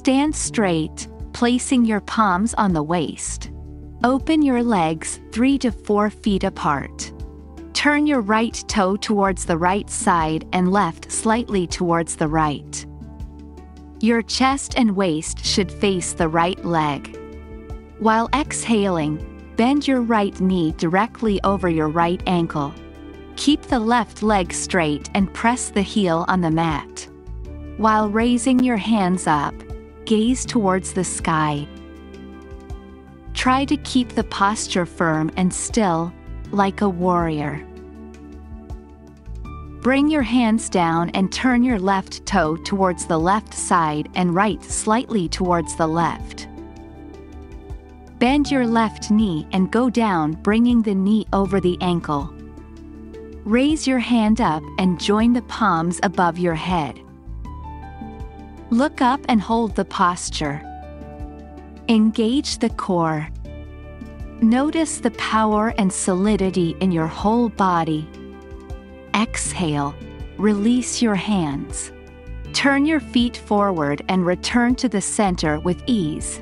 Stand straight, placing your palms on the waist. Open your legs 3 to 4 feet apart. Turn your right toe towards the right side and left slightly towards the right. Your chest and waist should face the right leg. While exhaling, bend your right knee directly over your right ankle. Keep the left leg straight and press the heel on the mat. While raising your hands up, gaze towards the sky. Try to keep the posture firm and still, like a warrior. Bring your hands down and turn your left toe towards the left side and right slightly towards the left. Bend your left knee and go down bringing the knee over the ankle. Raise your hand up and join the palms above your head. Look up and hold the posture. Engage the core. Notice the power and solidity in your whole body. Exhale. Release your hands. Turn your feet forward and return to the center with ease.